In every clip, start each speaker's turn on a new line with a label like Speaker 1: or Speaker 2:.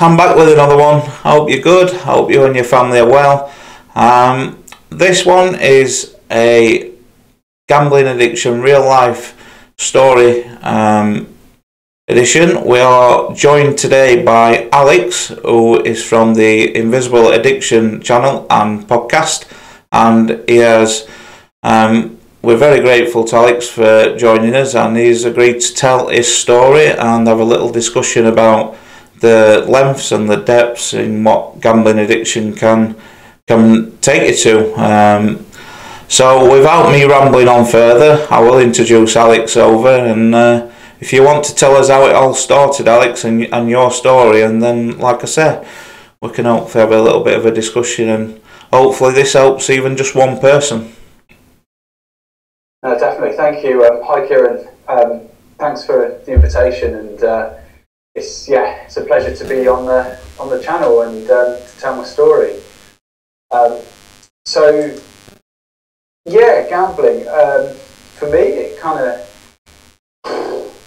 Speaker 1: I'm back with another one. I hope you're good. Hope you and your family are well. Um, this one is a gambling addiction real life story um, edition. We are joined today by Alex, who is from the Invisible Addiction channel and podcast, and he has. Um, we're very grateful to Alex for joining us, and he's agreed to tell his story and have a little discussion about the lengths and the depths in what gambling addiction can can take you to. Um, so, without me rambling on further, I will introduce Alex over, and uh, if you want to tell us how it all started, Alex, and and your story, and then, like I said, we can hopefully have a little bit of a discussion, and hopefully this helps even just one person.
Speaker 2: No, definitely. Thank you. Um, hi, Kieran. Um, thanks for the invitation, and uh, it's yeah, it's a pleasure to be on the on the channel and um, to tell my story. Um, so, yeah, gambling. Um, for me, it kind of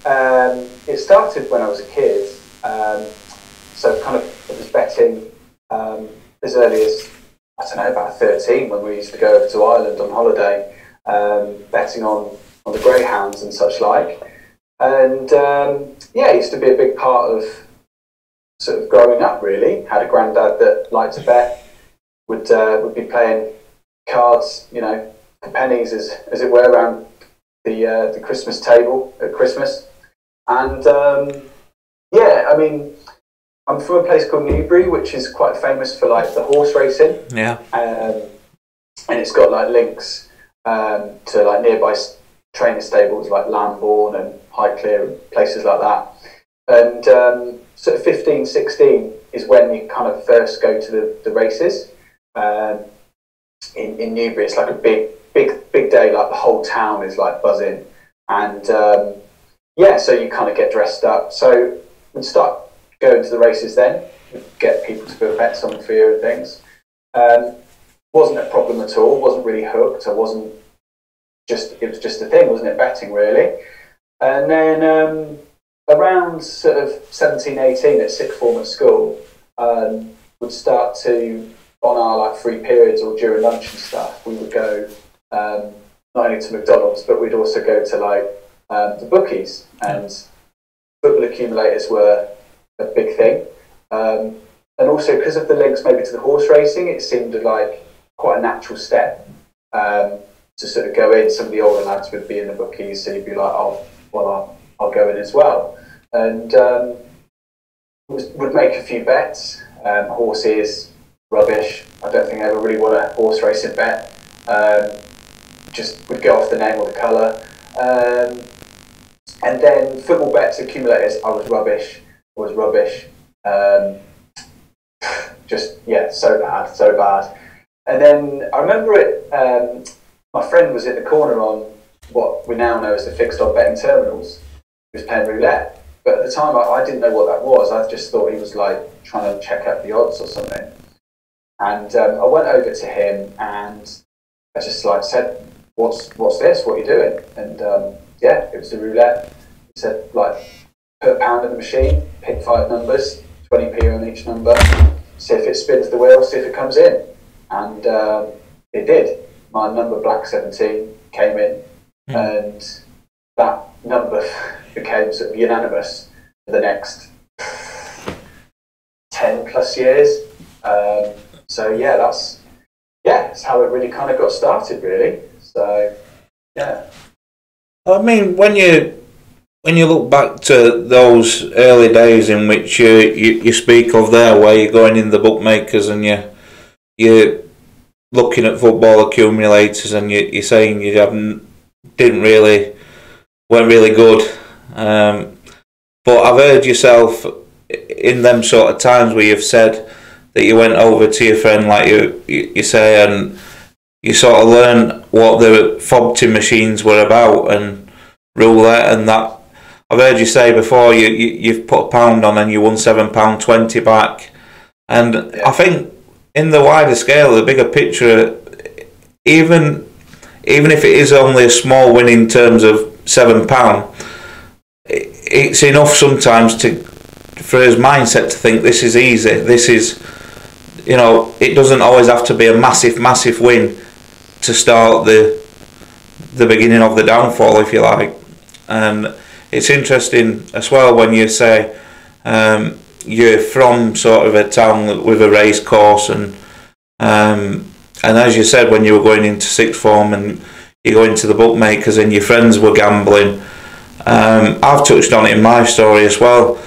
Speaker 2: um, it started when I was a kid. so, kind of, it was betting as early as I don't know about thirteen when we used to go over to Ireland on holiday um, betting on, on the greyhounds and such like. And um, yeah, it used to be a big part of sort of growing up. Really, had a granddad that liked to bet. Would uh, would be playing cards, you know, for pennies as as it were around the uh, the Christmas table at Christmas. And um, yeah, I mean, I'm from a place called Newbury, which is quite famous for like the horse racing.
Speaker 1: Yeah.
Speaker 2: Um, and it's got like links um, to like nearby trainer stables like Lambourn and Highclere and places like that. And um, sort of 15, 16 is when you kind of first go to the, the races. Um, in, in Newbury, it's like a big, big, big day. Like the whole town is like buzzing. And um, yeah, so you kind of get dressed up. So we'd start going to the races then, get people to put bets on for you and things. Um, wasn't a problem at all. wasn't really hooked. I wasn't just it was just a thing, wasn't it? Betting really. And then um, around sort of 17, 18 at sixth form at school, um, would start to on our like free periods or during lunch and stuff. We would go um, not only to McDonald's, but we'd also go to like um, the bookies and football accumulators were a big thing. Um, and also because of the links maybe to the horse racing, it seemed like quite a natural step um, to sort of go in. Some of the older lads would be in the bookies, so you'd be like, oh, well, I'll, I'll go in as well. And um, would make a few bets. Um, horses, rubbish. I don't think I ever really won a horse racing bet. Um, just would go off the name or the colour. Um, and then football bets, accumulators, I was rubbish. I was rubbish. Um, just, yeah, so bad, so bad. And then I remember it, um, my friend was in the corner on what we now know as the fixed odd betting terminals. He was playing roulette. But at the time, I, I, didn't know what that was. I just thought he was like trying to check out the odds or something. And um, I went over to him and I just like said, "What's what's this? What are you doing?" And um, yeah, it was the roulette. He said, "Like, put a pound in the machine, pick five numbers, twenty p on each number, see if it spins the wheel, see if it comes in." and um, it did. My number black seventeen came in, mm. and that number became sort of unanimous for the next ten plus years. Um, so yeah, that's yeah, that's how it really kind of got started, really. So yeah.
Speaker 1: I mean, when you when you look back to those early days in which you, you, you speak of there, where you're going in the bookmakers and you you're looking at football accumulators and you, you're saying you haven't didn't really weren't really good. Um, but I've heard yourself in them sort of times where you've said that you went over to your friend, like you you, say, and you sort of learn what the FOBT machines were about and roulette and that. I've heard you say before you, you you've put a pound on and you won seven pound twenty back, and. I think in the wider scale, the bigger picture, even even if it is only a small win in terms of seven pound, it's enough sometimes to for his mindset to think this is easy. This is, you know, it doesn't always have to be a massive, massive win to start the the beginning of the downfall, if you like. And it's interesting as well when you say um, you're from sort of a town with a race course and um, and as you said when you were going into sixth form and you go into the bookmakers and your friends were gambling um, I've touched on it in my story as well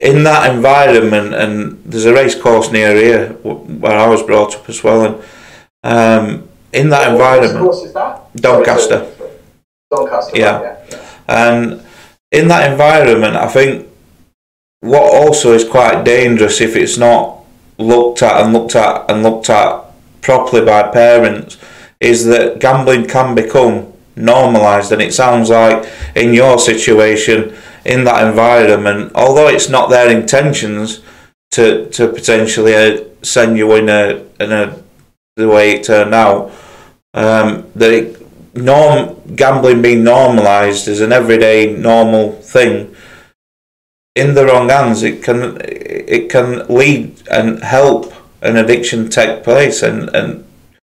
Speaker 1: in that environment and there's a race course near here where I was brought up as well and um, in that
Speaker 2: what
Speaker 1: environment
Speaker 2: course is that?
Speaker 1: Doncaster
Speaker 2: Sorry. Doncaster,
Speaker 1: Yeah.
Speaker 2: right, yeah.
Speaker 1: And in that environment, I think what also is quite dangerous if it's not looked at and looked at and looked at properly by parents is that gambling can become normalised. And it sounds like in your situation, in that environment, although it's not their intentions to, to potentially uh, send you in a, in a the way it turned out, um, norm gambling being normalised as an everyday normal thing in the wrong hands it can it can lead and help an addiction take place and, and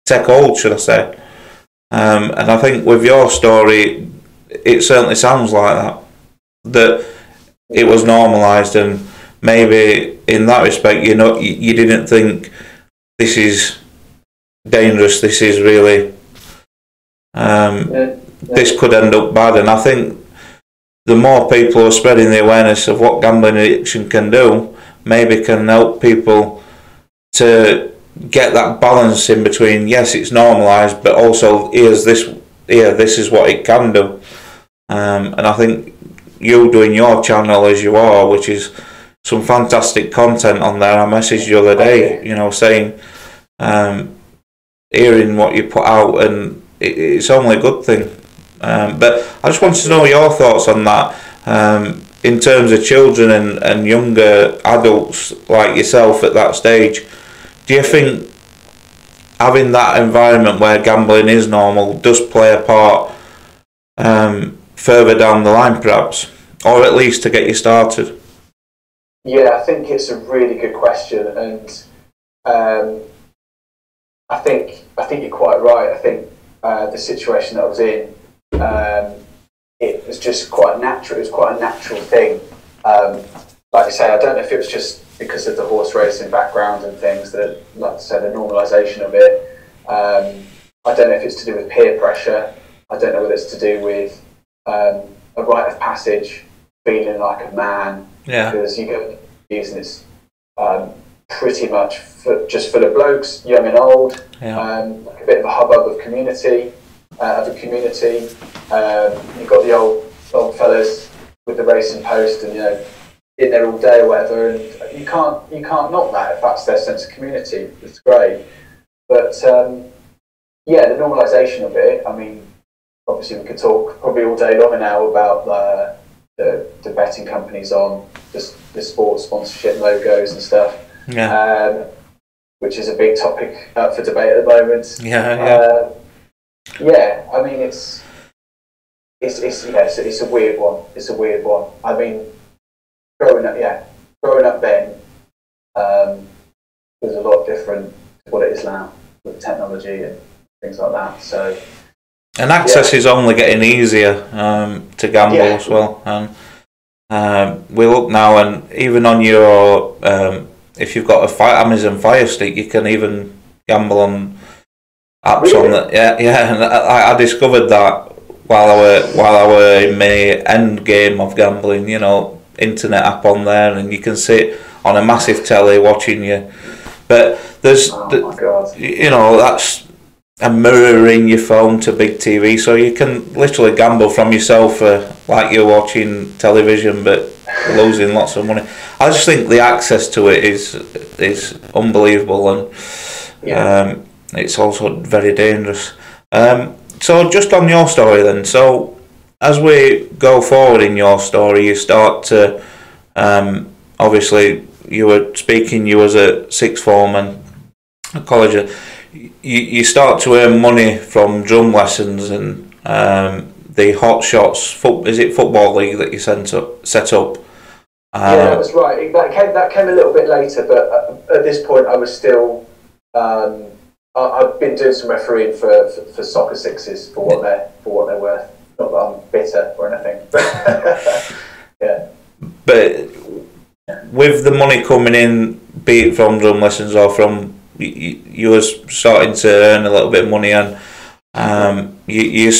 Speaker 1: take hold should I say um, and I think with your story it certainly sounds like that that it was normalised and maybe in that respect you know you, you didn't think this is dangerous this is really um,
Speaker 2: Yeah, yeah.
Speaker 1: this could end up bad. And I think the more people are spreading the awareness of what gambling addiction can do, maybe can help people to get that balance in between. Yes, it's normalised, but also here's this. Here, this is what it can do. Um, and I think you doing your channel as you are, which is some fantastic content on there. I messaged you the other day, you know, saying, um, hearing what you put out, and it, it's only a good thing. Um, but I just wanted to know your thoughts on that um, in terms of children and, and younger adults like yourself at that stage. Do you think having that environment where gambling is normal does play a part um, further down the line, perhaps, or at least to get you started?
Speaker 2: Yeah, I think it's a really good question, and um, I think I think you're quite right. I think uh, the situation that I was in, um, it was just quite natural. It was quite a natural thing. Um, like I say, I don't know if it was just because of the horse racing background and things that, like I said, the normalisation of it. Um, I don't know if it's to do with peer pressure. I don't know whether it's to do with um, a rite of passage, feeling like a man,
Speaker 1: Yeah,
Speaker 2: because you go and it's um, pretty much for, just full of blokes, young and old,
Speaker 1: yeah,
Speaker 2: um, like a bit of a hubbub of community, uh, of a community. Um, you've got the old old fellas with the racing post and you know in there all day or whatever, and you can't you can't knock that if that's their sense of community. It's great, but um, yeah, the normalisation of it. I mean, obviously we could talk probably all day long now about the the, the betting companies on the, the sports sponsorship logos and stuff
Speaker 1: yeah,
Speaker 2: um, which is a big topic up for debate at the moment.
Speaker 1: yeah, yeah.
Speaker 2: Uh, yeah, I mean it's it's it's yeah, it's, it's a weird one. It's a weird one. I mean, growing up, yeah, growing up then, um, was a lot different to what it is now with technology and things like that. So
Speaker 1: And access is only getting easier um, to gamble
Speaker 2: Yeah.
Speaker 1: as well. And um, we look now, and even on your, um, if you've got a Fire, Amazon Fire Stick, you can even gamble on apps on that. Yeah, yeah. And I, I discovered that while I were while I were in my end game of gambling. You know, internet app on there, and you can sit on a massive telly watching you. But there's
Speaker 2: oh
Speaker 1: the, you know that's a mirror in your phone to big TV, so you can literally gamble from yourself uh, like you're watching television, but losing lots of money. I just think the access to it is is unbelievable, and
Speaker 2: yeah,
Speaker 1: um, it's also very dangerous. Um, so just on your story then, so as we go forward in your story, you start to um, obviously you were speaking. You was a sixth form and a college. You you start to earn money from drum lessons and um, the hot shots. Foot, is it football league that you set up? Set up.
Speaker 2: Um, yeah, that was right. That came that came a little bit later, but at this point, I was still. Um, I, have been doing some refereeing for, for, for, soccer sixes for what they're for what they're worth. Not that I'm bitter or anything, but yeah.
Speaker 1: But with the money coming in, be it from drum lessons or from you, you were starting to earn a little bit of money and um, you, you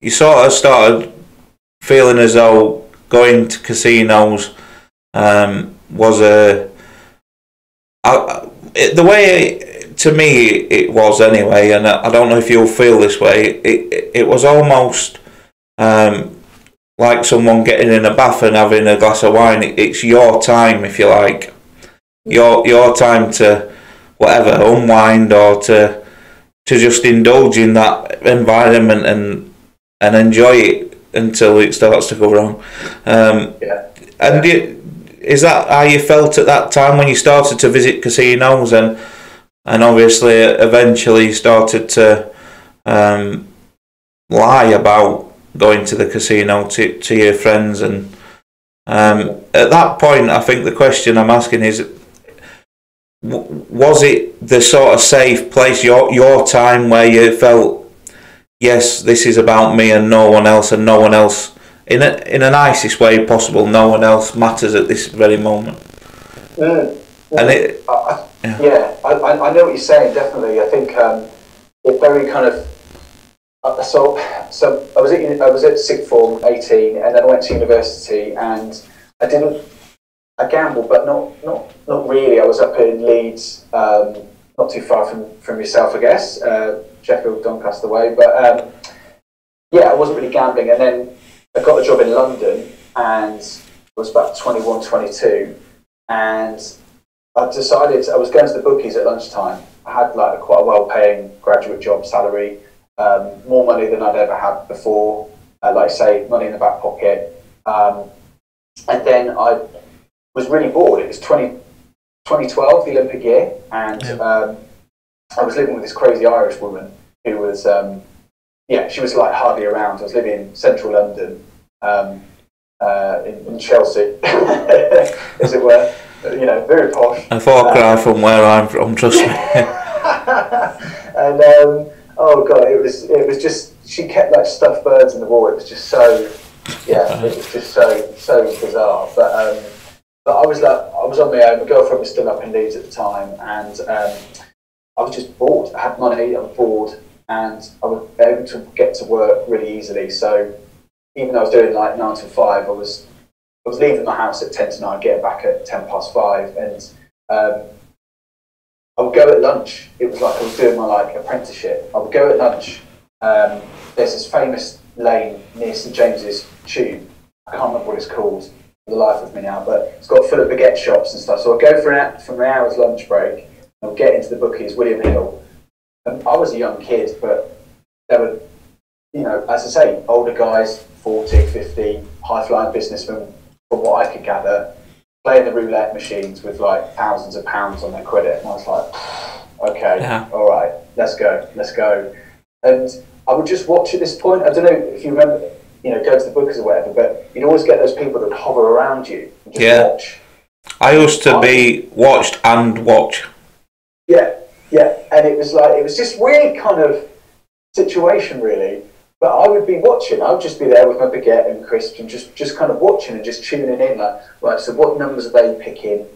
Speaker 1: you sort of started feeling as though going to casinos um, was a I, it, the way to me it was anyway, and I don't know if you'll feel this way. It it was almost um, like someone getting in a bath and having a glass of wine. It, it's your time, if you like, your your time to whatever unwind or to to just indulge in that environment and and enjoy it until it starts to go wrong. Um,
Speaker 2: yeah.
Speaker 1: And. You, is that how you felt at that time when you started to visit casinos and? and obviously eventually started to um, lie about going to the casino to, to your friends and um, at that point I think the question I'm asking is was it the sort of safe place your your time where you felt yes this is about me and no one else and no one else in a, in the nicest way possible no one else matters at this very moment
Speaker 2: mm. and it yeah, yeah I, I know what you're saying. Definitely, I think um, it very kind of. Uh, so, so I was at I was at sixth form, eighteen, and then I went to university, and I didn't. I gambled, but not not not really. I was up in Leeds, um, not too far from from yourself, I guess. Uh, Sheffield, Doncaster way, but um, yeah, I wasn't really gambling, and then I got a job in London, and I was about 21, 22, and I decided I was going to the bookies at lunchtime. I had like a quite a well-paying graduate job salary, um, more money than I'd ever had before. Uh, like I say, money in the back pocket. Um, and then I was really bored. It was 20, 2012, the Olympic year, and yeah. um, I was living with this crazy Irish woman who was, um, yeah, she was like hardly around. I was living in central London, um, uh, in, in Chelsea, as it were you know, very posh.
Speaker 1: A far cry um, from where I'm from, trust me. and
Speaker 2: um, oh god, it was it was just she kept like stuffed birds in the wall. It was just so yeah, it was just so so bizarre. But um, but I was like I was on my own. My girlfriend was still up in Leeds at the time, and um, I was just bored. I had money. I was bored, and I was able to get to work really easily. So even though I was doing like nine to five, I was I was leaving my house at 10 to 9, getting back at 10 past 5, and um, would go at lunch. It was like I was doing my like apprenticeship. I would go at lunch. Um, there's this famous lane near St James's Tube. I can't remember what it's called the life of me now, but it's got full of baguette shops and stuff. So I'd go for an, for an hour's lunch break and I'd get into the bookies, William Hill. And I was a young kid, but there were, you know, as I say, older guys, 40, 50, high flying businessmen from what I could gather, playing the roulette machines with like thousands of pounds on their credit. And I was like, okay, yeah. all right, let's go, let's go. And I would just watch at this point. I don't know if you remember, you know, go to the bookers or whatever, but you'd always get those people that hover around you and just yeah. watch.
Speaker 1: I used to be watched and watch.
Speaker 2: Yeah, yeah, and it was like it was just weird kind of situation, really. But I would be watching. I would just be there with my baguette and crisp and just, just kind of watching and just tuning in. Like, right, so what numbers are they picking?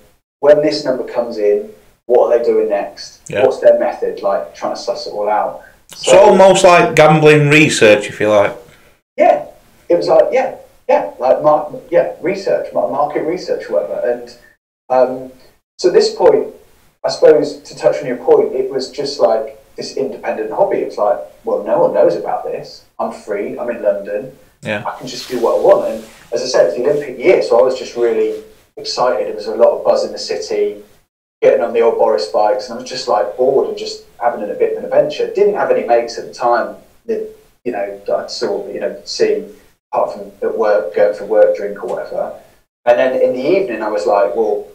Speaker 2: When this number comes in, what are they doing next? Yeah. What's their method? Like trying to suss it all out.
Speaker 1: So, so almost like gambling research, if you like.
Speaker 2: Yeah, it was like yeah, yeah, like mark, yeah, research, market research, whatever. And um, so at this point, I suppose to touch on your point, it was just like this independent hobby. It's like, well, no one knows about this. I'm free. I'm in London.
Speaker 1: Yeah.
Speaker 2: I can just do what I want. And as I said, it's the Olympic year, so I was just really excited. There was a lot of buzz in the city, getting on the old Boris bikes, and I was just like bored and just having a bit of an adventure. Didn't have any mates at the time that you know that I'd saw you know see apart from at work, going for work drink or whatever. And then in the evening, I was like, well,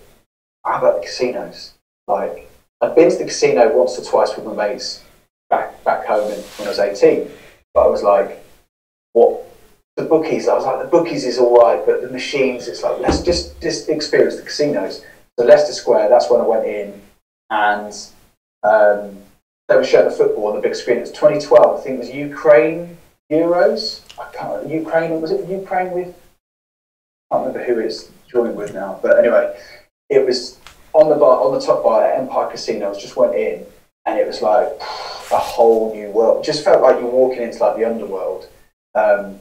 Speaker 2: how about the casinos? Like, I'd been to the casino once or twice with my mates back back home in, when I was 18, but I was like, what the bookies. I was like, the bookies is all right, but the machines, it's like let's just just experience the casinos. So Leicester Square, that's when I went in, and um, they were showing the football on the big screen. It was 2012. I think it was Ukraine Euros. I can't. Ukraine was it Ukraine with? I can't remember who it's joined with now, but anyway, it was on the bar on the top bar at Empire Casino. I just went in, and it was like a whole new world. It just felt like you're walking into like the underworld. Um,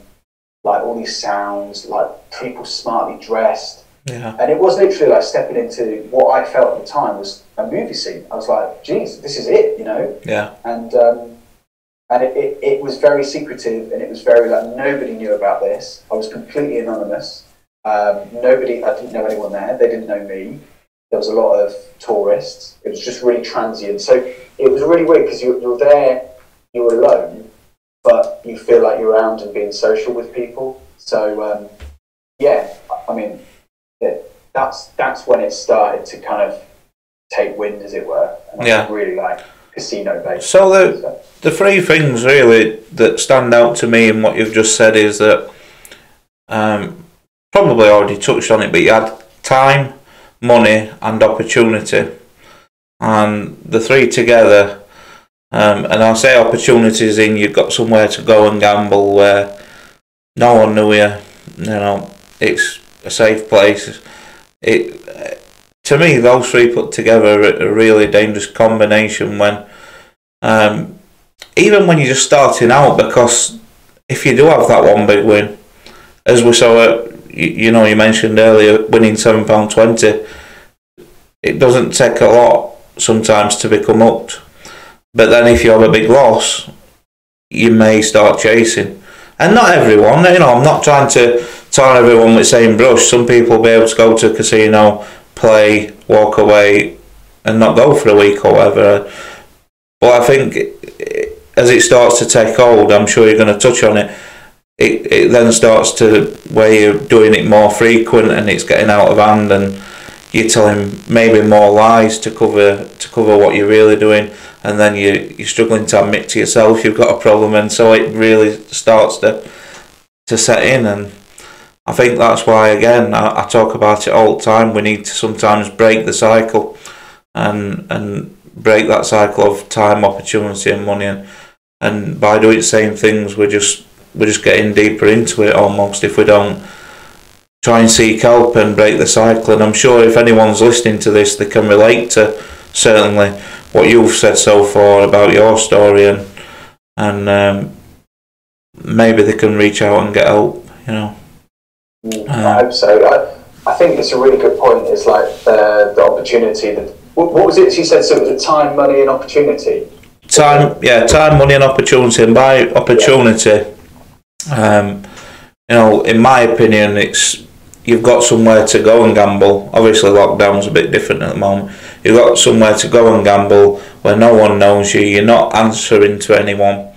Speaker 2: like all these sounds, like people smartly dressed.
Speaker 1: Yeah.
Speaker 2: And it was literally like stepping into what I felt at the time was a movie scene. I was like, geez, this is it, you know?
Speaker 1: Yeah.
Speaker 2: And um, and it, it, it was very secretive and it was very like nobody knew about this. I was completely anonymous. Um, nobody, I didn't know anyone there. They didn't know me. There was a lot of tourists. It was just really transient. So it was really weird because you, you're there, you're alone, but you feel like you're around and being social with people. So um, yeah, I mean, yeah, that's that's when it started to kind of take wind, as it were. And I
Speaker 1: Yeah.
Speaker 2: really like casino based.
Speaker 1: So the the three things really that stand out to me in what you've just said is that um, probably already touched on it, but you had time, money, and opportunity, and the three together. Um, and I say opportunities in you've got somewhere to go and gamble where no one knew you. You know, it's a safe place. It to me, those three put together are a really dangerous combination when, um, even when you're just starting out, because if you do have that one big win, as we saw it, you, you know, you mentioned earlier, winning seven pound twenty, it doesn't take a lot sometimes to become hooked. But then if you have a big loss, you may start chasing. And not everyone, you know, I'm not trying to tar everyone with the same brush. Some people be able to go to a casino, play, walk away, and not go for a week or whatever. But I think as it starts to take hold, I'm sure you're going to touch on it. It, it then starts to where you're doing it more frequent and it's getting out of hand and you're telling maybe more lies to cover to cover what you're really doing and then you you're struggling to admit to yourself you've got a problem and so it really starts to to set in. And I think that's why again I, I talk about it all the time. We need to sometimes break the cycle and and break that cycle of time opportunity and money. And and by doing the same things we're just we're just getting deeper into it almost if we don't try and seek help and break the cycle and I'm sure if anyone's listening to this they can relate to certainly what you've said so far about your story and and um, maybe they can reach out and get help you know Uh,
Speaker 2: I hope so. I, I think it's a really good point. It's like the, the opportunity that. What, what was it you said? So it was time, money, and opportunity.
Speaker 1: time yeah time money and opportunity and by opportunity um, you know in my opinion it's you've got somewhere to go and gamble. Obviously lockdown's a bit different at the moment. You've got somewhere to go and gamble where no one knows you. You're not answering to anyone.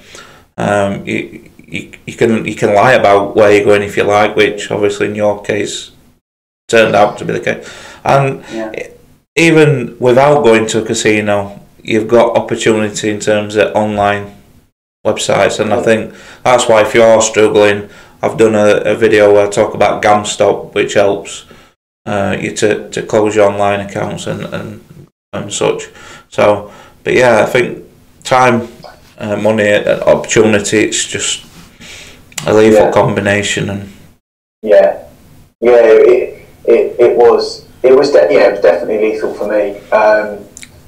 Speaker 1: Um, you, you, you can you can lie about where you're going if you like which obviously in your case turned out to be the case. And
Speaker 2: Yeah.
Speaker 1: even without going to a casino, you've got opportunity in terms of online websites, and I think that's why if you're struggling, I've done a, a video where I talk about GamStop, which helps uh, you to, to close your online accounts and, and and such. So, but yeah, I think time, uh, money, and opportunity, it's just a lethal
Speaker 2: Yeah.
Speaker 1: combination, and
Speaker 2: Yeah, yeah. It it, it was it was de- yeah it was definitely lethal for me. Um,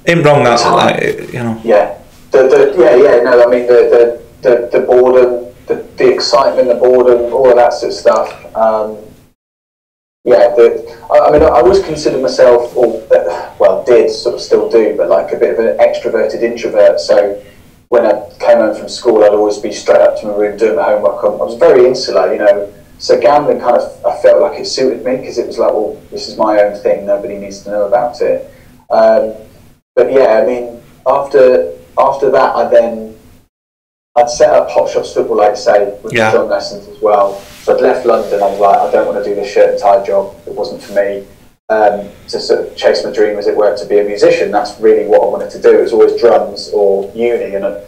Speaker 1: in wrong that
Speaker 2: Time.
Speaker 1: like you know.
Speaker 2: yeah, the, the yeah yeah no I mean the the, the, the boredom, the, the excitement, the boredom, all of that sort of stuff. Um, yeah, the, I, I mean, I always considered myself, or well, did sort of still do, but like a bit of an extroverted introvert. So when I came home from school, I'd always be straight up to my room doing my homework. I was very insular, you know. So gambling kind of, I felt like it suited me because it was like, well, this is my own thing. Nobody needs to know about it. Um, but yeah, I mean, after after that, I then I'd set up Hot Shots Football, like say, with
Speaker 1: Yeah.
Speaker 2: drum lessons as well. So I'd left London. I was like, I don't want to do this shirt and tie job. It wasn't for me. Um, to sort of chase my dream, as it were, to be a musician. That's really what I wanted to do. It was always drums or uni, and I,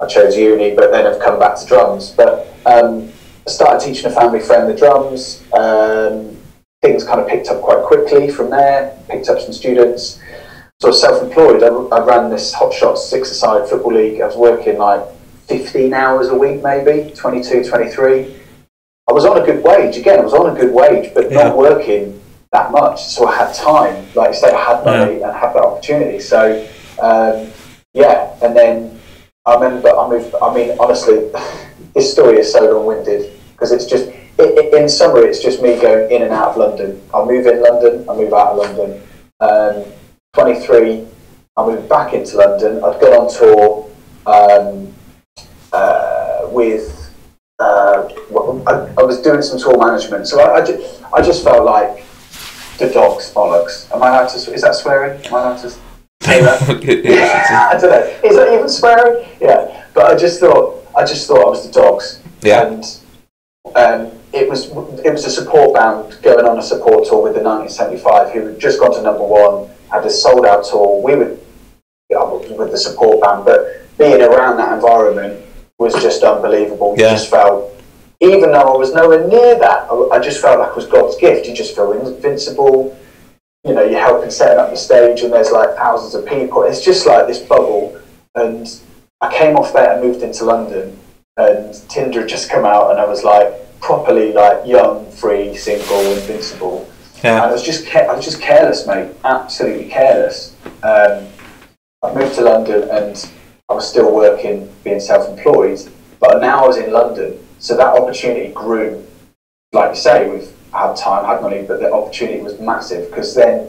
Speaker 2: I chose uni, but then I've come back to drums. But um, I started teaching a family friend the drums. Um, things kind of picked up quite quickly from there. Picked up some students. So I was self-employed. I, I ran this Hot Shots six-a-side football league. I was working like 15 hours a week, maybe 22, 23. I was on a good wage. Again, I was on a good wage, but
Speaker 1: Yeah.
Speaker 2: not working that much. So I had time. Like you say, I had money and had that opportunity. So um, yeah, and then I remember I moved. I mean, honestly, this story is so long-winded because it's just. i i in summary, it's just me going in and out of London. I move in London. I move out of London. Um, 23, I moved back into London. I'd gone on tour um, uh, with. Uh, I, I was doing some tour management, so I, I, just, I just felt like the dogs bollocks. Am I allowed to? Is that swearing? Am I allowed to say that?
Speaker 1: yeah.
Speaker 2: I don't know. Is that even swearing? Yeah. But I just thought I just thought I was the dogs.
Speaker 1: Yeah.
Speaker 2: And um, it was it was a support band going on a support tour with the 1975 who had just gone to number one, had a sold out tour. We were with the support band, but being around that environment was just unbelievable. You
Speaker 1: Yeah.
Speaker 2: just felt, even though I was nowhere near that, I, I just felt like it was God's gift. You just feel invincible. You know, you're helping setting up the stage, and there's like thousands of people. It's just like this bubble. And I came off there and moved into London, and Tinder had just come out, and I was like properly like young, free, single, invincible. And I was just I was just careless, mate. Absolutely careless. Um, I moved to London and I was still working, being self-employed. But now I was in London, so that opportunity grew. Like you say, we've had time, had money, but the opportunity was massive because then,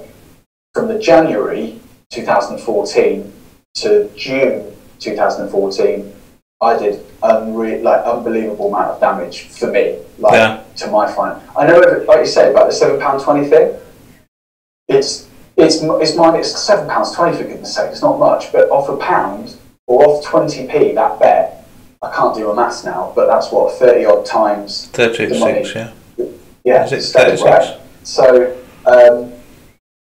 Speaker 2: from the January 2014 to June 2014, I did unre- like unbelievable amount of damage for me, like
Speaker 1: Yeah.
Speaker 2: to my fine. I know, like you say, about the seven pound twenty thing. It's it's it's mine. It's seven pounds twenty for goodness sake. It's not much, but off a pound or off twenty p that bet, I can't do a maths now, but that's what thirty odd times.
Speaker 1: 36, yeah.
Speaker 2: Yeah,
Speaker 1: Is it 36?
Speaker 2: right? So um,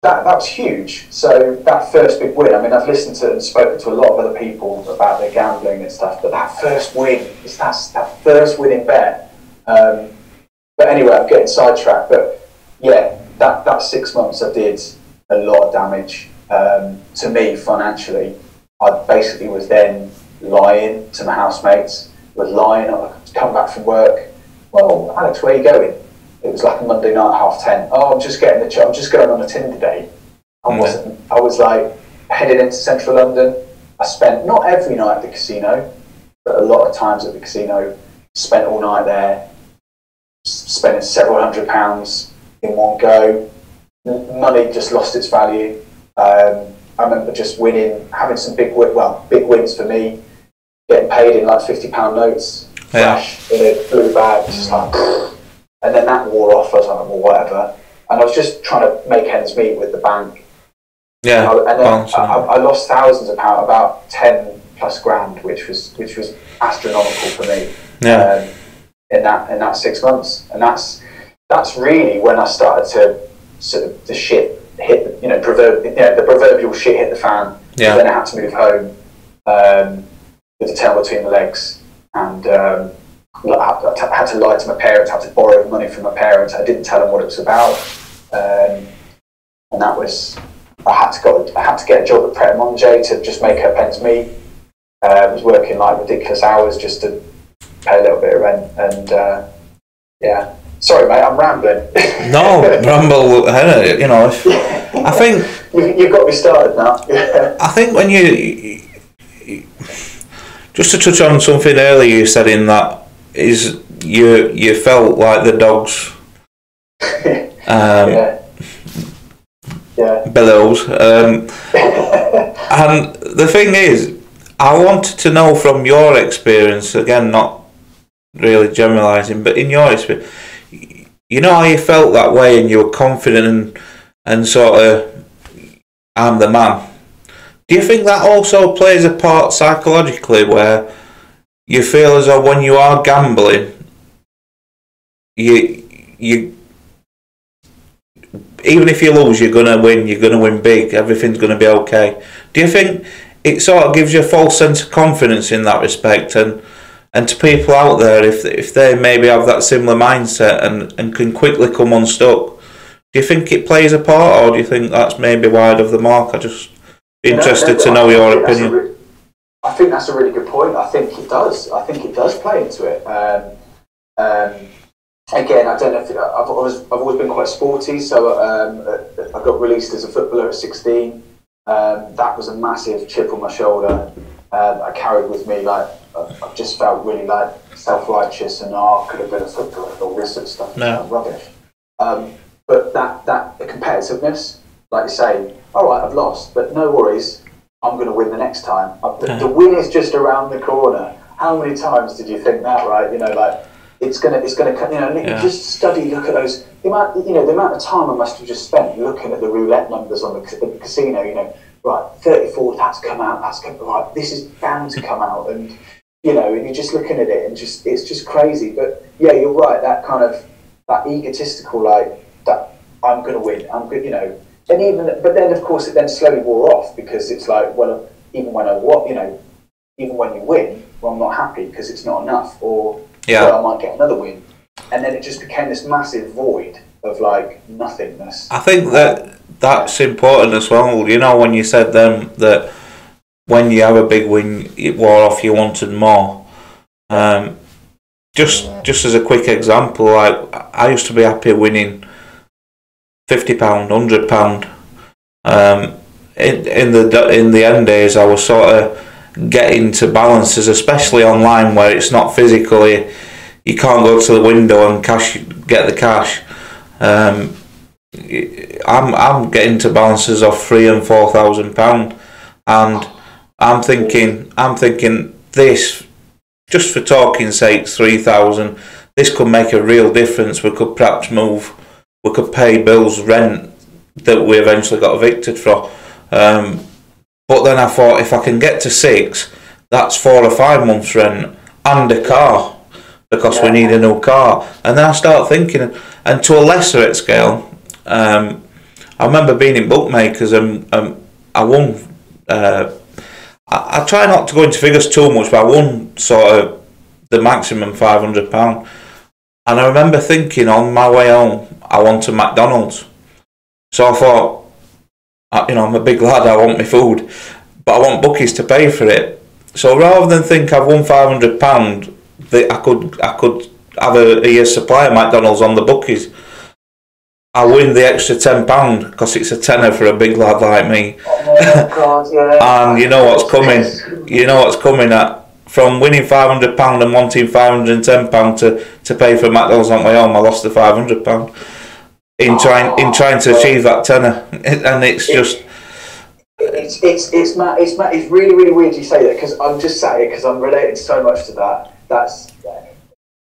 Speaker 2: that that was huge. So that first big win. I mean, I've listened to and spoken to a lot of other people about their gambling and stuff, but that first win is that's that first winning bet. Um, but anyway, I'm getting sidetracked. But yeah, that that six months I did a lot of damage um, to me financially. I basically was then lying to my housemates. Was lying. I'd come back from work. Well, Alex, where are you going? It was like a Monday night, half ten. Oh, I'm just getting the. Ch- I'm just going on a Tinder date. I
Speaker 1: Mm.
Speaker 2: wasn't. I was like headed into central London. I spent not every night at the casino, but a lot of times at the casino. Spent all night there. Spending several hundred pounds in one go. Money just lost its value. Um, I remember just winning, having some big win, well, big wins for me. Getting paid in like fifty pound notes,
Speaker 1: Yeah.
Speaker 2: flash in a blue bag, just like. And then that wore off. I was like, well, whatever. And I was just trying to make ends meet with the bank.
Speaker 1: Yeah.
Speaker 2: And, I, and then I. I lost thousands of pounds, about ten plus grand, which was which was astronomical for me
Speaker 1: Yeah.
Speaker 2: um, in that in that six months. And that's that's really when I started to sort of the shit hit, you know, proverb, you know, the proverbial shit hit the fan.
Speaker 1: Yeah.
Speaker 2: Then I had to move home um, with the tail between the legs, and um, I had I had to lie to my parents. had to borrow money from my parents. I didn't tell them what it was about, um, and that was I had to go. I had to get a job at Pret Manger to just make up ends meet. Uh, I was working like ridiculous hours just to pay a little bit of rent, and uh, yeah. Sorry, mate, I'm rambling.
Speaker 1: No, ramble, you know, if, I think
Speaker 2: you, you've got me started now. Yeah.
Speaker 1: I think when you, you- just to touch on something earlier you said in that is you you felt like the dogs um,
Speaker 2: yeah. Yeah.
Speaker 1: billows um, and the thing is I wanted to know from your experience again not really generalizing but in your experience you know how you felt that way and you were confident and, and sort of I'm the man do you think that also plays a part psychologically where you feel as though when you are gambling, you you even if you lose, you're gonna win. You're gonna win big. Everything's gonna be okay. Do you think it sort of gives you a false sense of confidence in that respect, and And to people out there, if if they maybe have that similar mindset and, and can quickly come unstuck, do you think it plays a part, or do you think that's maybe wide of the mark? I just interested to know your opinion.
Speaker 2: Re- I think that's a really good point. I think it does. I think it does play into it. Um, um, again, I don't know if I've, always, I've always been quite sporty, so um, I got released as a footballer at 16. Um, that was a massive chip on my shoulder. Um, I carried with me like I just felt really like self-righteous and oh, I could have been a footballer and all this sort of stuff. No. Rubbish. But that that competitiveness, like you say, all right, I've lost, but no worries, I'm going to win the next time. Uh, the, the, win is just around the corner. How many times did you think that? Right, you know, like it's gonna, it's gonna, you know, yeah. just study, look at those. The amount, you know, the amount of time I must have just spent looking at the roulette numbers on the, the casino. You know, right, 34, that's come out, that's come right. This is bound to come out, and you know, and you're just looking at it, and just it's just crazy. But yeah, you're right. That kind of that egotistical, like that, I'm going to win. I'm good, you know and even but then of course it then slowly wore off because it's like well even when I what you know even when you win well I'm not happy because it's not enough or yeah. well, I might get another win and then it just became this massive void of like nothingness.
Speaker 1: I think that that's important as well. You know when you said then that when you have a big win it wore off you wanted more. Um, just just as a quick example, like I used to be happy winning fifty pound, hundred pound. Um, in in the in the end days, I was sort of getting to balances, especially online where it's not physically. You can't go to the window and cash get the cash. Um, I'm I'm getting to balances of three and four thousand pound, and I'm thinking I'm thinking this just for talking sake three thousand. This could make a real difference. We could perhaps move we could pay bills, rent that we eventually got evicted from. Um, but then I thought if I can get to six, that's four or five months' rent and a car because yeah. we need a new car. And then I start thinking, and to a lesser scale, um, I remember being in bookmakers and um, I won. Uh, I, I, try not to go into figures too much, but I won sort of the maximum five hundred pound. And I remember thinking on my way home, I want a McDonald's. So I thought, uh, you know, I'm a big lad, I want my food, but I want bookies to pay for it. So rather than think I've won five hundred pound, that I could I could have a, a year's supply of McDonald's on the bookies. I win the extra ten pound because it's a tenner for a big lad like me.
Speaker 2: Oh God, yeah.
Speaker 1: and you know what's coming. You know what's coming at from winning five hundred pound and wanting five hundred and ten pound to, to pay for McDonald's on my own, I lost the five hundred pound in trying in trying to achieve that tenner, and it's just.
Speaker 2: It's it's it's Matt. It's Matt. It's really really weird you say that because I'm just sat here because I'm related so much to that. That's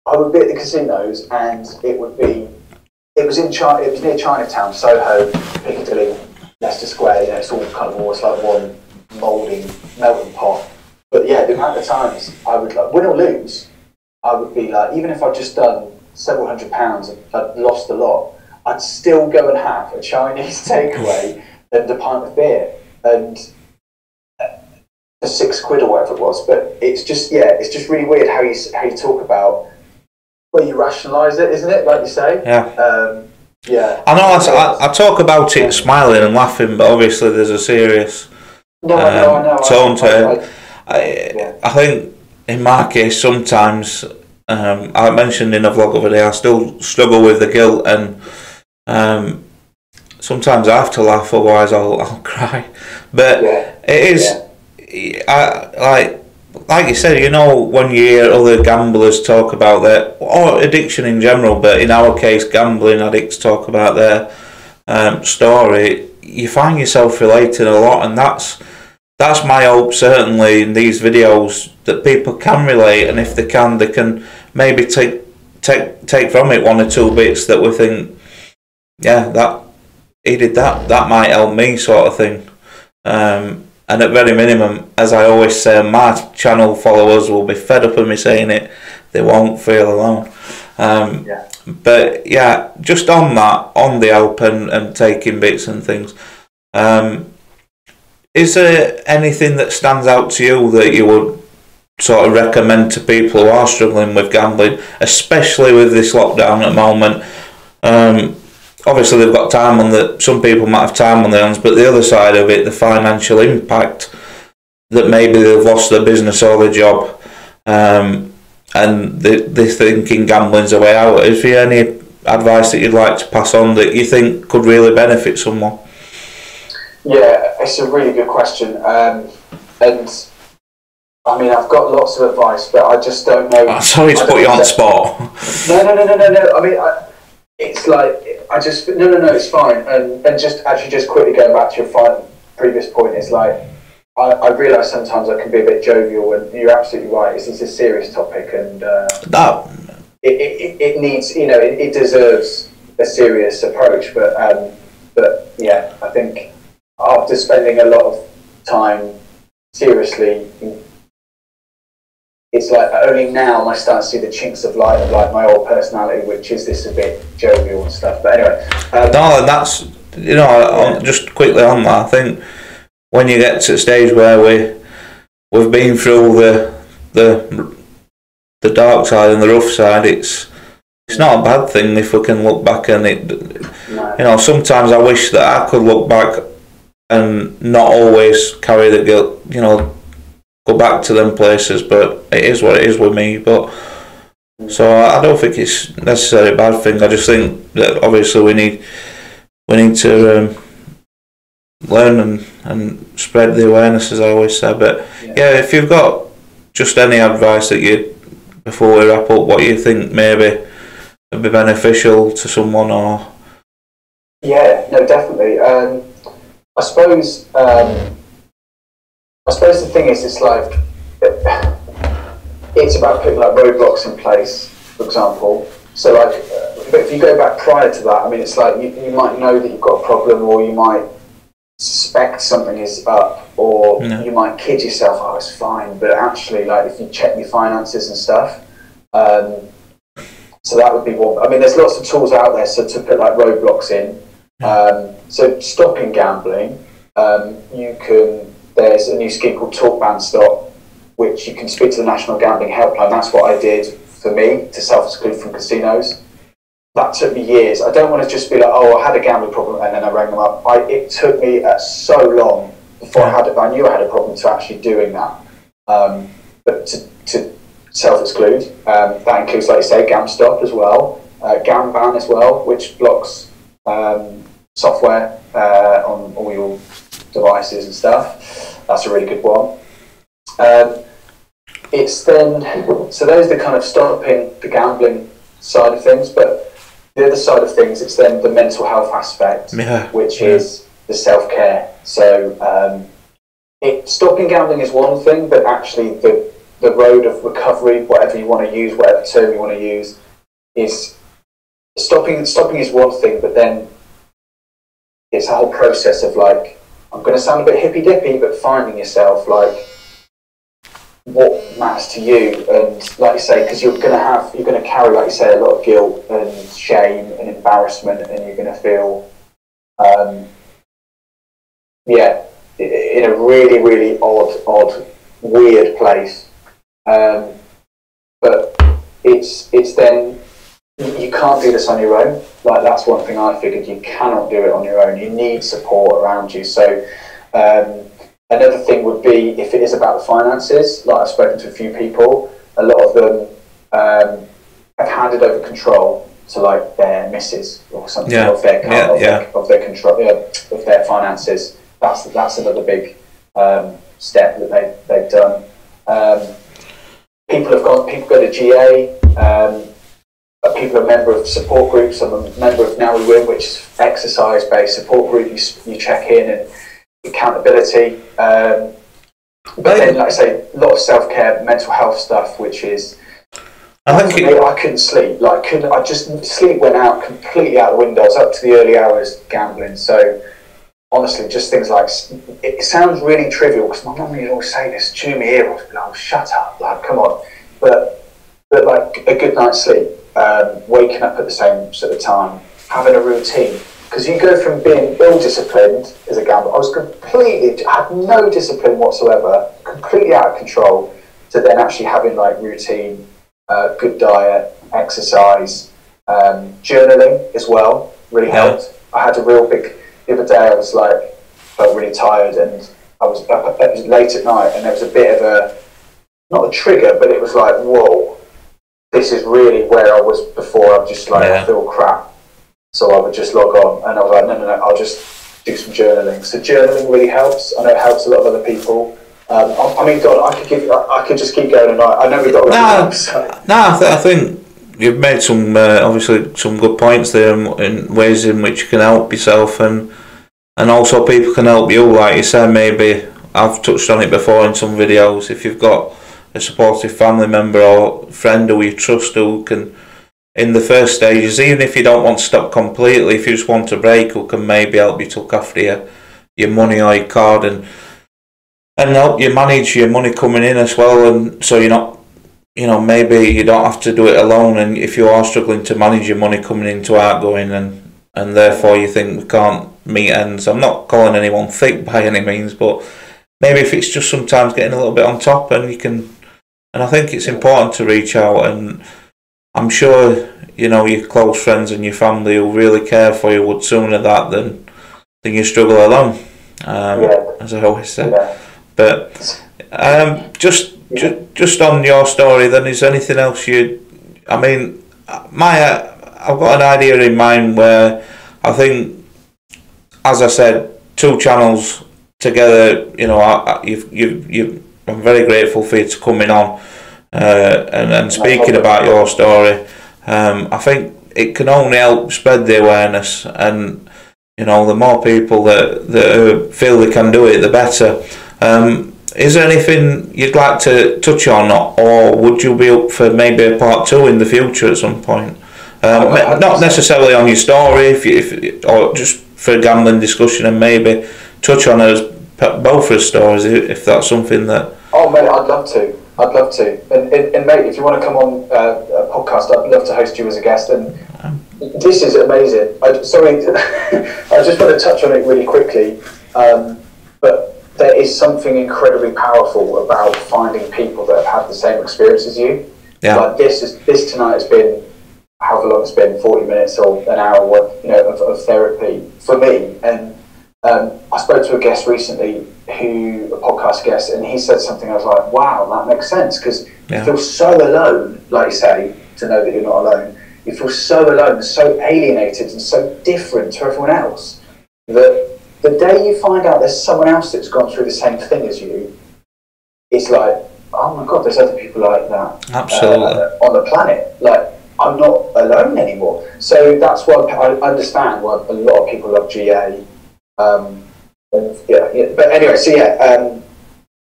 Speaker 2: I would be at the casinos and it would be it was in China. It was near Chinatown, Soho, Piccadilly, Leicester Square. You know, it's all kind of almost like one moulding melting pot but yeah, the amount of times I would like win or lose, I would be like, even if I'd just done several hundred pounds, I'd lost a lot, I'd still go and have a Chinese takeaway and a pint of beer and a six quid or whatever it was. But it's just yeah, it's just really weird how you how you talk about well, you rationalise it, isn't it? Like you say.
Speaker 1: Yeah.
Speaker 2: Um, yeah.
Speaker 1: I know. I, I, talk about it smiling and laughing, but obviously there's a serious
Speaker 2: no, um, I know, I know,
Speaker 1: tone to it. I, yeah. I think in my case, sometimes um, I mentioned in a vlog over there, I still struggle with the guilt, and um, sometimes I have to laugh, otherwise I'll, I'll cry. But yeah. it is, yeah. I, like like you said, you know, when you hear other gamblers talk about their or addiction in general, but in our case, gambling addicts talk about their um, story, you find yourself relating a lot, and that's that's my hope certainly in these videos that people can relate and if they can they can maybe take take take from it one or two bits that we think yeah that he did that that might help me sort of thing. Um, and at very minimum as I always say my channel followers will be fed up of me saying it. They won't feel alone. Um, yeah. but yeah just on that on the help and, and taking bits and things um, is there anything that stands out to you that you would sort of recommend to people who are struggling with gambling, especially with this lockdown at the moment? Um, obviously, they've got time on the. Some people might have time on their hands, but the other side of it, the financial impact that maybe they've lost their business or their job, um, and they, they're thinking gambling's a way out. Is there any advice that you'd like to pass on that you think could really benefit someone?
Speaker 2: Yeah, it's a really good question. Um, and I mean, I've got lots of advice, but I just don't know.
Speaker 1: I'm sorry to put you on the spot.
Speaker 2: No, no, no, no, no, no. I mean, I, it's like I just no, no, no. It's fine. And and just actually, just quickly going back to your final, previous point, is like I, I realise sometimes I can be a bit jovial, and you're absolutely right. This is a serious topic, and uh,
Speaker 1: that
Speaker 2: it, it, it needs you know it, it deserves a serious approach. But um, but yeah, I think after spending a lot of time seriously it's like only now I start to see the chinks of light of like my old personality, which is this a bit jovial and stuff. But anyway, um,
Speaker 1: no, that's you know, yeah. just quickly on that. I think when you get to the stage where we we've been through the the the dark side and the rough side, it's it's not a bad thing if we can look back and it. No. You know, sometimes I wish that I could look back and not always carry the guilt. You know, go back to them places, but it is what it is with me. But so I don't think it's necessarily a bad thing. I just think that obviously we need we need to um, learn and, and spread the awareness, as I always say. But yeah. yeah, if you've got just any advice that you before we wrap up, what you think maybe would be beneficial to someone or
Speaker 2: yeah, no, definitely. Um, I suppose. Um, I suppose the thing is, it's like it's about putting like roadblocks in place, for example. So like, but if you go back prior to that, I mean, it's like you, you might know that you've got a problem, or you might suspect something is up, or no. you might kid yourself, "Oh, it's fine," but actually, like if you check your finances and stuff. Um, so that would be one. I mean, there's lots of tools out there. So to put like roadblocks in. Um, so stopping gambling, um, you can there's a new scheme called TalkBanStop, which you can speak to the National Gambling Helpline. That's what I did for me to self exclude from casinos. That took me years. I don't want to just be like, oh, I had a gambling problem and then I rang them up. I, it took me uh, so long before I had it. I knew I had a problem to actually doing that. Um, but to, to self exclude, um, that includes, like you say, GamStop as well, uh, Gamban as well, which blocks um, software uh, on all your devices and stuff. That's a really good one. Um, it's then, so there's the kind of stopping the gambling side of things, but the other side of things, it's then the mental health aspect,
Speaker 1: yeah.
Speaker 2: which yeah. is the self care. So um, it, stopping gambling is one thing, but actually the the road of recovery, whatever you want to use, whatever term you want to use, is stopping. Stopping is one thing, but then it's a whole process of like I'm going to sound a bit hippy dippy, but finding yourself like what matters to you, and like you say, because you're going to have, you're going to carry, like you say, a lot of guilt and shame and embarrassment, and you're going to feel, um, yeah, in a really, really odd, odd, weird place. Um, but it's it's then you can't do this on your own. Like that's one thing I figured you cannot do it on your own. You need support around you. So um, another thing would be if it is about the finances. Like I've spoken to a few people, a lot of them um, have handed over control to like their misses or something
Speaker 1: yeah.
Speaker 2: of their
Speaker 1: yeah,
Speaker 2: of,
Speaker 1: yeah.
Speaker 2: Their, of their control yeah, of their finances. That's that's another big um, step that they they've done. Um, people have gone. People go to GA. People are a member of support groups. I'm a member of Now We Win, which is exercise based support group. You, you check in and accountability. Um, but then, like I say, a lot of self care, mental health stuff, which is. I think it, I couldn't sleep. Like, couldn't I just sleep went out completely out the window. I was up to the early hours gambling. So honestly, just things like it sounds really trivial because my mum to always say this, chew me ear off, like, oh, shut up, like, come on. But but like a good night's sleep um, waking up at the same sort of time, having a routine. Because you go from being ill disciplined as a gambler, I was completely, I had no discipline whatsoever, completely out of control, to then actually having like routine, uh, good diet, exercise, um, journaling as well really helped. I had a real big the other day. I was like felt really tired and I was up, it was late at night and there was a bit of a not a trigger, but it was like whoa, this is really where I was before. I'm just like
Speaker 1: Yeah.
Speaker 2: I feel crap. So I would just log on and I was like, no, no, no, I'll just do some journaling. So journaling really helps. I know it helps a lot of other people. Um, I, I mean, God, I could give, I, I could just keep going and I, I know we've got a lot
Speaker 1: No.
Speaker 2: of time, so
Speaker 1: No, I, th- I think you've made some uh, obviously some good points there in, in ways in which you can help yourself and and also people can help you. Like you said, maybe I've touched on it before in some videos. If you've got a supportive family member or friend who you trust who can, in the first stages, even if you don't want to stop completely, if you just want a break, who can maybe help you look after your your money or your card and and help you manage your money coming in as well, and so you're not you know, maybe you don't have to do it alone. And if you are struggling to manage your money coming into outgoing, and and therefore you think we can't meet ends, I'm not calling anyone thick by any means, but maybe if it's just sometimes getting a little bit on top, and you can, and I think it's important to reach out, and I'm sure you know your close friends and your family who really care for you would sooner that than than you struggle alone. Um,
Speaker 2: yeah,
Speaker 1: as I always say.
Speaker 2: yeah.
Speaker 1: But um, just, ju- just on your story, then is there anything else you? I mean, my uh, I've got an idea in mind where I think, as I said, two channels together. You know, you've, you've, you've, I'm very grateful for you to coming on uh, and and speaking about your story. Um, I think it can only help spread the awareness and. You know, the more people that, that feel they can do it, the better. Um, is there anything you'd like to touch on, or would you be up for maybe a part two in the future at some point? Um,
Speaker 2: Oh, I-
Speaker 1: not necessarily on your story, if, you, if or just for a gambling discussion, and maybe touch on us both of stories if if that's something that.
Speaker 2: Oh, mate, I'd love to. I'd love to. And, and, and mate, if you want to come on uh, a podcast, I'd love to host you as a guest. And this is amazing. I, sorry, I just want to touch on it really quickly. Um, but there is something incredibly powerful about finding people that have had the same experience as you.
Speaker 1: Yeah.
Speaker 2: Like this is this tonight has been however long it's been, forty minutes or an hour, you know, of, of therapy for me. And um, I spoke to a guest recently who a podcast guest, and he said something. I was like, wow, that makes sense because
Speaker 1: Yeah.
Speaker 2: you feel so alone, like you say, to know that you're not alone. You feel so alone so alienated and so different to everyone else that the day you find out there's someone else that's gone through the same thing as you, it's like, oh my god, there's other people like that
Speaker 1: Absolutely.
Speaker 2: uh, on the planet. Like I'm not alone anymore. So that's why I understand why a lot of people love GA. Um, yeah, but anyway, so yeah, um,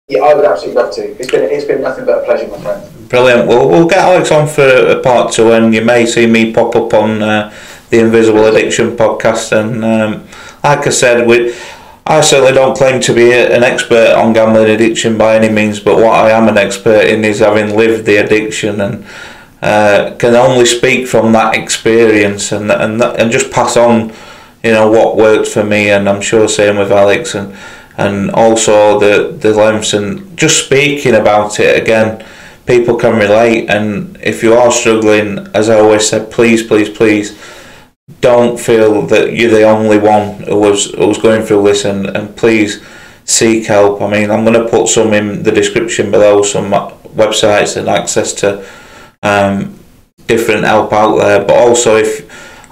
Speaker 2: yeah, I would absolutely love to. It's been it's been nothing but a pleasure, my friend.
Speaker 1: Brilliant. Well, we'll get Alex on for a part two, and you may see me pop up on uh, the Invisible Addiction podcast. And um, like I said, we, I certainly don't claim to be an expert on gambling addiction by any means, but what I am an expert in is having lived the addiction and uh, can only speak from that experience and and that, and just pass on, you know, what worked for me. And I'm sure same with Alex and and also the the lengths and just speaking about it again people can relate and if you are struggling as i always said please please please don't feel that you're the only one who was who was going through this and, and please seek help i mean i'm going to put some in the description below some websites and access to um, different help out there but also if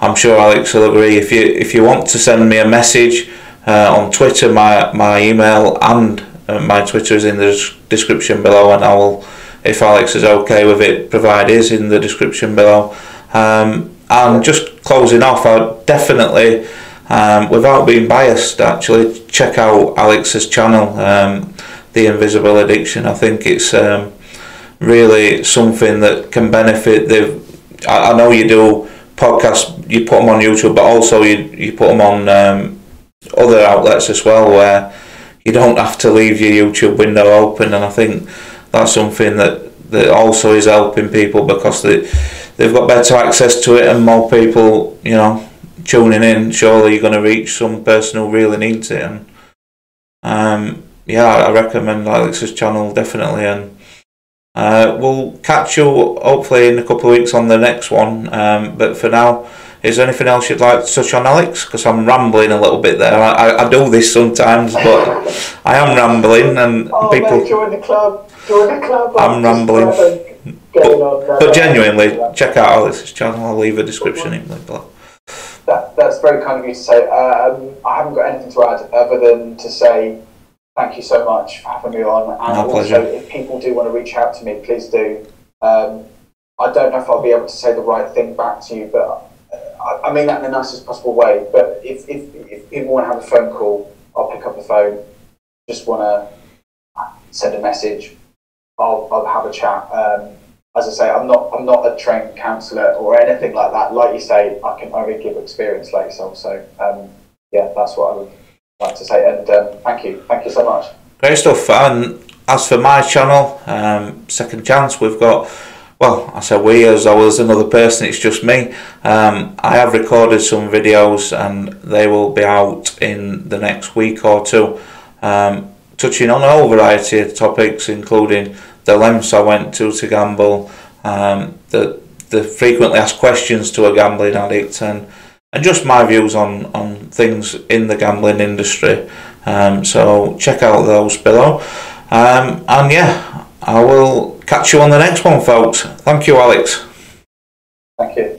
Speaker 1: i'm sure alex will agree if you if you want to send me a message uh, on twitter my my email and uh, my twitter is in the description below and i will if Alex is okay with it, provide his in the description below. Um, and just closing off, I'd definitely, um, without being biased, actually check out Alex's channel, um, The Invisible Addiction. I think it's um, really something that can benefit the. I, I know you do podcasts, you put them on YouTube, but also you, you put them on um, other outlets as well where you don't have to leave your YouTube window open. And I think that's something that, that also is helping people because they, they've got better access to it and more people, you know, tuning in. Surely you're going to reach some person who really needs it. And um, yeah, I recommend Alex's channel definitely. and Uh, we'll catch you hopefully in a couple of weeks on the next one. Um, but for now, is there anything else you'd like to touch on, Alex? Because I'm rambling a little bit there. I, I, do this sometimes, but I am rambling, and
Speaker 2: oh,
Speaker 1: people
Speaker 2: mate, join the club. Join the club.
Speaker 1: I'm, rambling. But, but genuinely, check out Alex's channel. I'll leave a description in below.
Speaker 2: That, that's very kind of you to say. Um, I haven't got anything to add other than to say thank you so much for having me on. And
Speaker 1: My
Speaker 2: also,
Speaker 1: pleasure.
Speaker 2: if people do want to reach out to me, please do. Um, I don't know if I'll be able to say the right thing back to you, but I, I mean that in the nicest possible way. But if, if, if people want to have a phone call, I'll pick up the phone. Just want to send a message. I'll, I'll have a chat. Um, as I say, I'm not I'm not a trained counsellor or anything like that. Like you say, I can only give experience like yourself. So um, yeah, that's what I would like to say. And um, thank you, thank you so much.
Speaker 1: Great stuff. And as for my channel, um, Second Chance, we've got well, I said we as I was another person, it's just me. Um, I have recorded some videos and they will be out in the next week or two, um, touching on a whole variety of topics, including the lengths I went to to gamble, um, the, the frequently asked questions to a gambling addict, and, and just my views on, on things in the gambling industry. Um, so check out those below. Um, and yeah, I will catch you on the next one, folks. Thank you, Alex.